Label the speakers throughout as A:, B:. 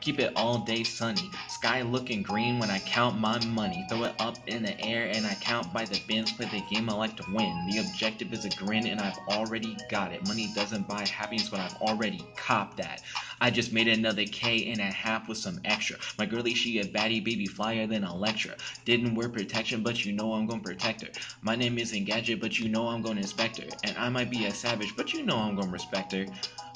A: keep it all day sunny. Sky looking green when I count my money. Throw it up in the air and I count by the bens. Play the game I like to win. The objective is a grin and I've already got it. Money doesn't buy happiness, but I've already copped that. I just made another K and a half with some extra. My girlie, she a baddie, baby flyer than a Elektra. Didn't wear protection, but you know I'm gonna protect her. My name isn't Gadget, but you know I'm gonna inspect her. And I might be a savage, but you know I'm gonna respect her.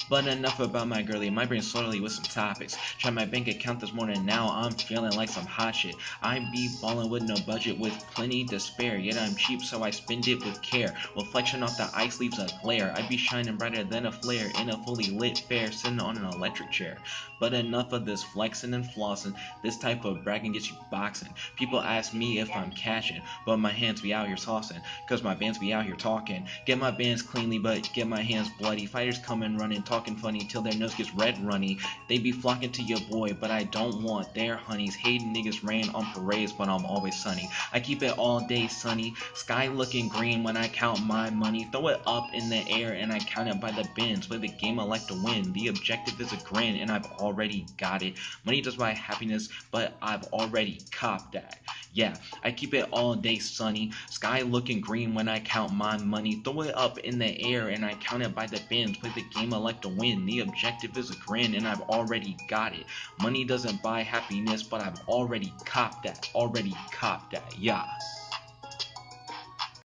A: But enough about my girlie, my brain slowly with some topics. Try my bank account this morning, now I'm feeling like some hot shit. I be ballin' with no budget, with plenty to spare. Yet I'm cheap, so I spend it with care. Reflection off the ice leaves a glare. I be shining brighter than a flare in a fully lit fair, sitting on an electric chair. But enough of this flexing and flossing. This type of bragging gets you boxing. People ask me if I'm cashing, but my hands be out here tossing. Cause my bands be out here talking. Get my bands cleanly, but get my hands bloody. Fighters coming running, talking funny till their nose gets red runny. They be flocking to your boy, but I don't want their honeys. Hating niggas rain on parades, but I'm always sunny. I keep it all day sunny. Sky looking green when I count my money. Throw it up in the air and I count it by the bens. Play the game I like to win. The objective is a grin and I've already got it. Money does buy happiness, but I've already copped that. Yeah, I keep it all day sunny. Sky looking green when I count my money. Throw it up in the air and I count it by the bens. Play the game I like to win. The objective is a grin and I've already got it. Money doesn't buy happiness, but I've already copped that. Already copped that. Yeah.